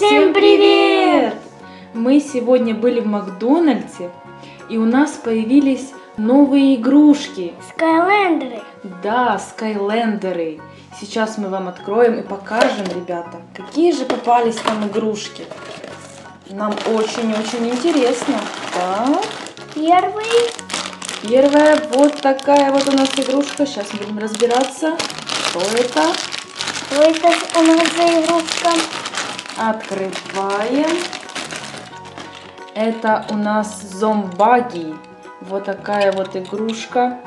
Всем привет! Мы сегодня были в Макдональдсе, и у нас появились новые игрушки. Скайлендеры. Да, скайлендеры. Сейчас мы вам откроем и покажем, ребята, какие же попались там игрушки. Нам очень-очень интересно. Так, Первый. первая вот такая вот у нас игрушка. Сейчас будем разбираться, что это. Что это у нас за игрушка? Открываем. Это у нас зомбаги. Вот такая вот игрушка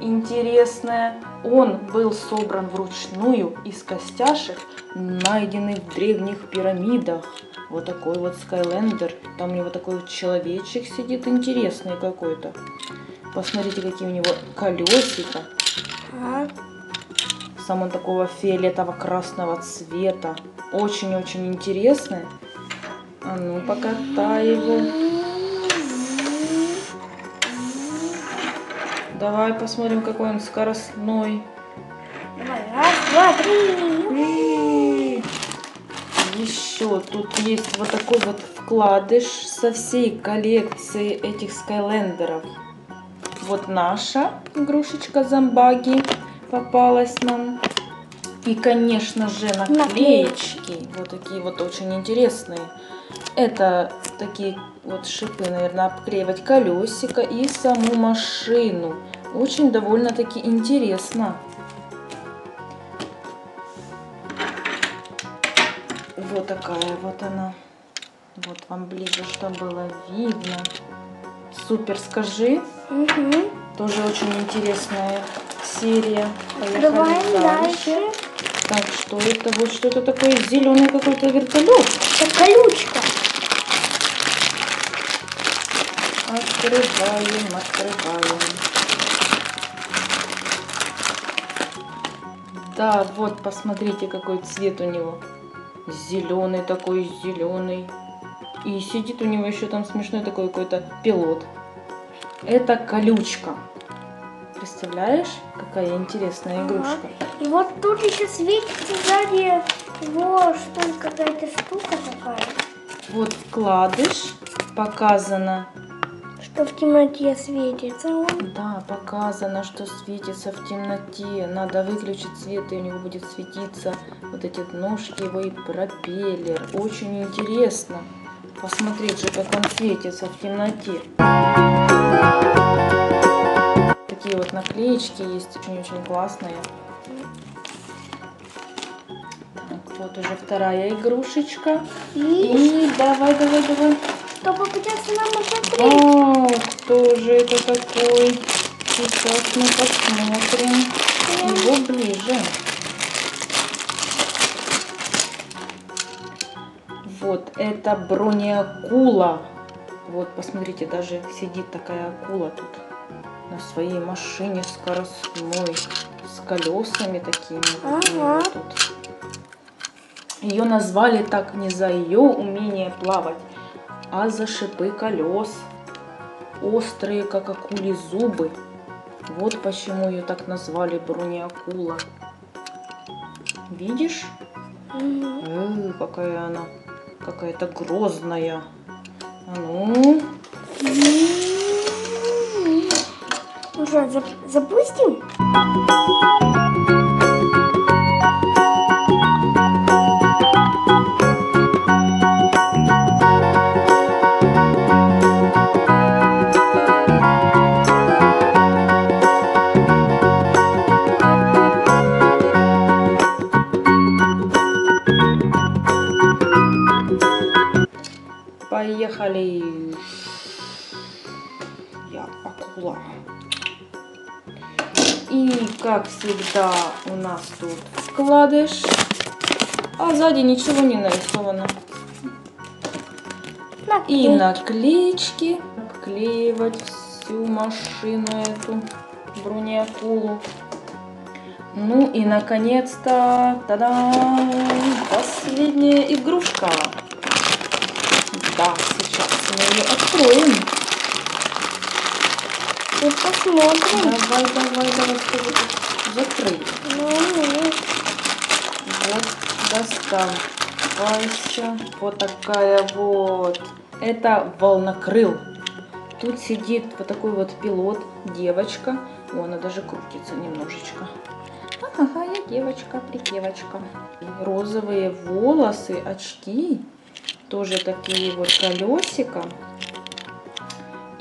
интересная. Он был собран вручную из костяшек, найденных в древних пирамидах. Вот такой вот Скайлендер. Там у него такой вот человечек сидит интересный какой-то. Посмотрите, какие у него колесика. Сам он такого фиолетово-красного цвета. Очень-очень интересный. А ну, покатай его. Давай посмотрим, какой он скоростной. Давай, раз, два, три. Еще тут есть вот такой вот вкладыш со всей коллекции этих скайлендеров. Вот наша игрушечка зомбаги попалась нам. И, конечно же, наклеечки. Вот такие вот очень интересные. Это такие вот шипы, наверное, обклеивать колесико и саму машину. Очень довольно-таки интересно. Вот такая вот она. Вот вам ближе, чтобы было видно. Супер, скажи. Угу. Тоже очень интересная серия. Поехали Открываем дальше. Так, что это? Вот что это такое? Зеленый какой-то вертолет. Это колючка. Открываем, открываем. Да, вот, посмотрите, какой цвет у него. Зеленый такой, зеленый. И сидит у него еще там смешной такой какой-то пилот. Это колючка. Представляешь, какая интересная игрушка? И вот тут еще светится сзади его что какая-то штука такая, Вот вкладыш показано. что в темноте светится он. Да, показано, что светится в темноте. Надо выключить свет, и у него будет светиться вот эти ножки его и пропеллер. Очень интересно посмотреть же, как он светится в темноте. Такие вот наклеечки есть, очень-очень классные. Так, вот уже вторая игрушечка. И И давай, давай, давай. чтобы придется нам посмотреть. Вау, кто же это такой? Сейчас мы посмотрим его ближе. Вот, это бронеакула. Вот, посмотрите, даже сидит такая акула тут на своей машине скоростной, с колесами такими. вот Ага. тут. Ее назвали так не за ее умение плавать, а за шипы колес. Острые, как акули зубы. Вот почему ее так назвали бронеакула. Видишь? Мгм. Э, какая она, какая-то грозная. А ну, Ну что, зап- запустим? поехали. Я акула. И, как всегда, у нас тут вкладыш. А сзади ничего не нарисовано. И Наклейки. наклеечки. Обклеивать всю машину эту бронеакулу. Ну и наконец-то, та-дам, последняя игрушка. Да, сейчас мы ее откроем. И посмотрим. Давай, давай, давай, закрыть. Ну, ну, Вот, достал. Улыбайся. Вот такая вот. Это волнокрыл. Тут сидит вот такой вот пилот, девочка. О, она даже крутится немножечко. Ага, я девочка, придевочка. Розовые волосы, очки. Тоже такие вот колесика.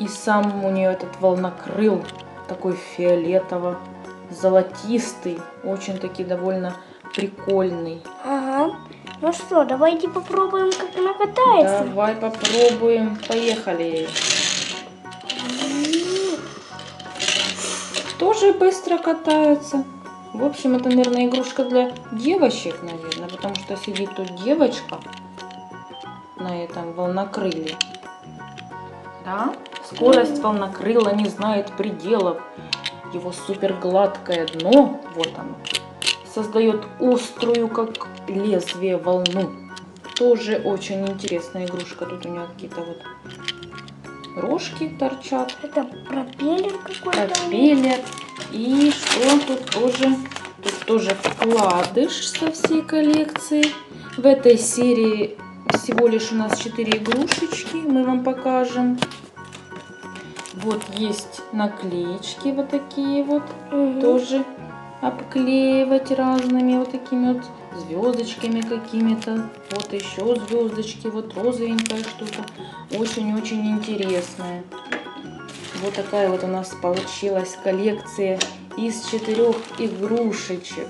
И сам у нее этот волнокрыл такой фиолетово-золотистый. Очень таки довольно прикольный. Ага. Ну что, давайте попробуем, как она катается. Давай попробуем. Поехали. Тоже быстро катаются. В общем, это, наверное, игрушка для девочек, наверное, потому что сидит тут девочка на этом волнокрыле. Да? Скорость волнокрыла не знает пределов. Его супер гладкое дно, вот оно, создает острую, как лезвие, волну. Тоже очень интересная игрушка. Тут у нее какие-то вот рожки торчат. Это пропеллер какой-то. Пропеллер. И что тут тоже? Тут тоже вкладыш со всей коллекции. В этой серии всего лишь у нас 4 игрушечки. Мы вам покажем. Вот есть наклеечки вот такие вот. Мгм. Тоже обклеивать разными вот такими вот звездочками какими-то. Вот еще звездочки, вот розовенькая что-то. Очень-очень интересная. Вот такая вот у нас получилась коллекция из четырех игрушечек.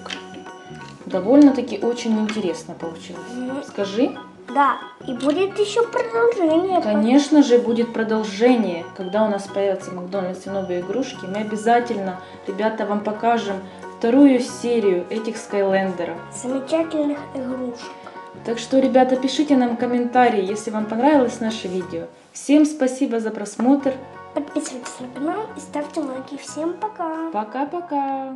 Довольно-таки очень интересно получилось. Скажи, Да, и будет еще продолжение. конечно же будет продолжение. Когда у нас появятся в Макдональдсе новые игрушки, мы обязательно, ребята, вам покажем вторую серию этих Скайлендеров. Замечательных игрушек. Так что, ребята, пишите нам комментарии, если вам понравилось наше видео. Всем спасибо за просмотр. Подписывайтесь на канал и ставьте лайки. Всем пока. Пока-пока.